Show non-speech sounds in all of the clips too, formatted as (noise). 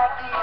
like you.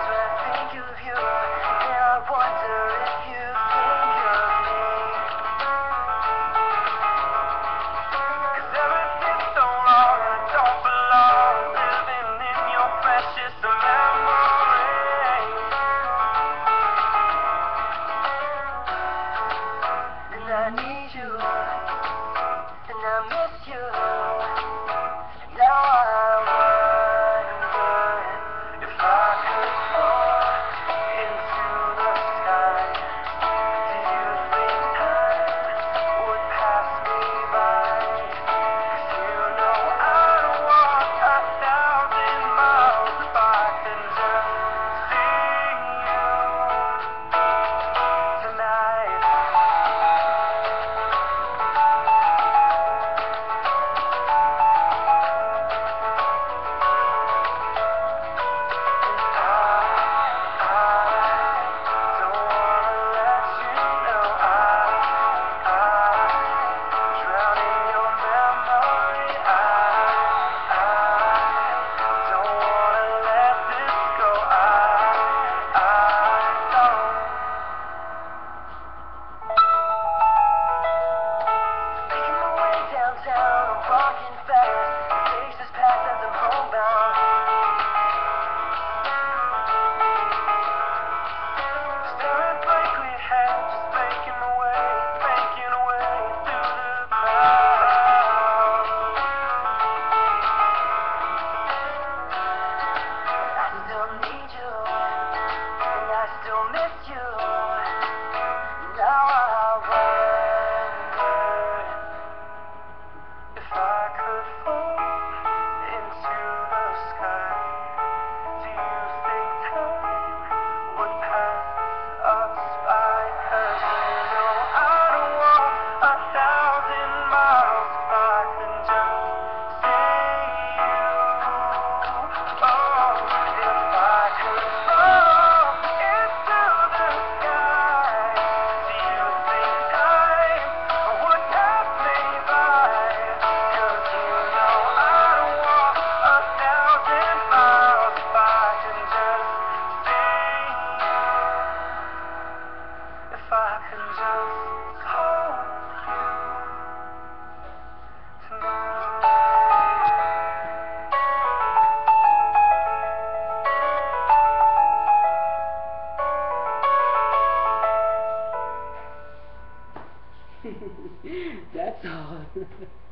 (laughs) That's all. (laughs)